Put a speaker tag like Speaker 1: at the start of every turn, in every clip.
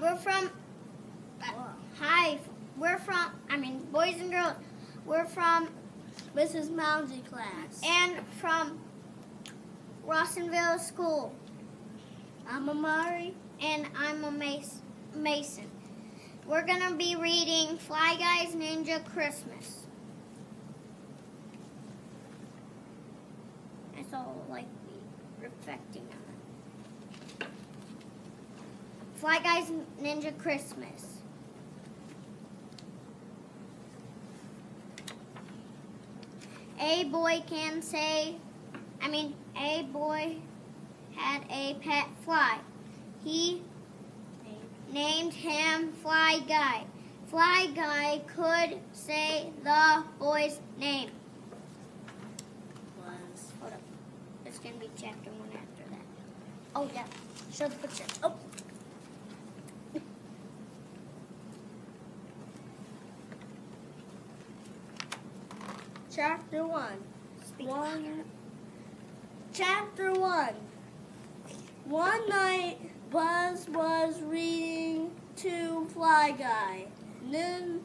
Speaker 1: we're from. Uh, hi, we're from. I mean, boys and girls. We're from
Speaker 2: Mrs. Mounsey class.
Speaker 1: and from Rawsonville School,
Speaker 2: I'm Amari.
Speaker 1: and I'm a Mas- Mason. We're gonna be reading Fly Guys Ninja Christmas. I saw like reflecting on it. Fly Guys Ninja Christmas. A boy can say, I mean, a boy had a pet fly. He named him Fly Guy. Fly Guy could say the boy's name.
Speaker 2: Was.
Speaker 1: Hold up. It's going to be chapter one after that. Oh, yeah. Show the picture. Oh.
Speaker 2: Chapter 1. One. Chapter 1. One night, Buzz was reading to Fly Guy. Nin-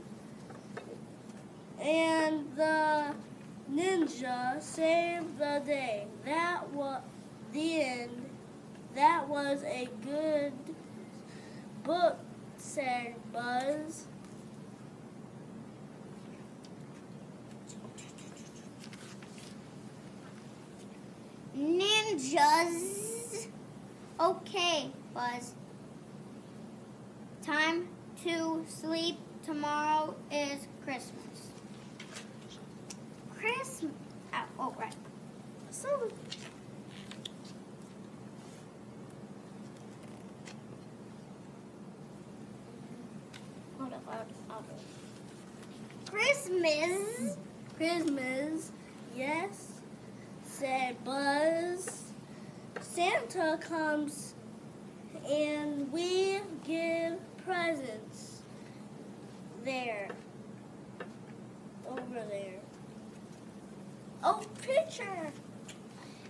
Speaker 2: and the ninja saved the day. That was the end. That was a good book, said Buzz.
Speaker 1: Ninjas. Okay, Buzz. Time to sleep. Tomorrow is Christmas. Christmas. Oh, oh right.
Speaker 2: So
Speaker 1: Hold up. I'll, I'll. Christmas.
Speaker 2: Christmas, yes, said Buzz. Santa comes and we give presents there. Over there. Oh, picture!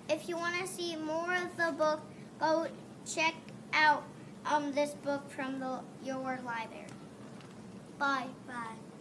Speaker 1: If you want to see more of the book, go check out um this book from the your library. Bye.
Speaker 2: Bye.